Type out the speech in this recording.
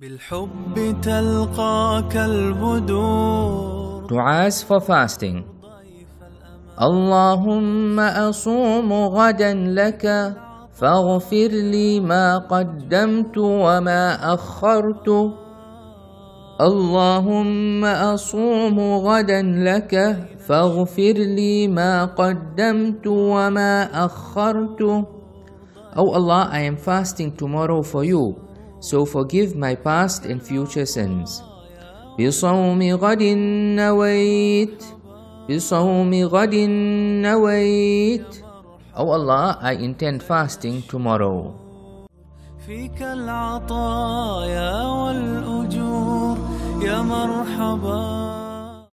بالحب تلقاك البدور. Du'as for fasting. اللهم أصوم غدا لك فاغفر لي ما قدمت وما أخرت اللهم أصوم غدا لك فاغفر لي ما قدمت وما أخرت Oh Allah, I am fasting tomorrow for you, so forgive my past and future sins. بصوم غد نويت بصوم غد نويت Oh Allah, I intend fasting tomorrow. فيك العطايا والأجور يا مرحبا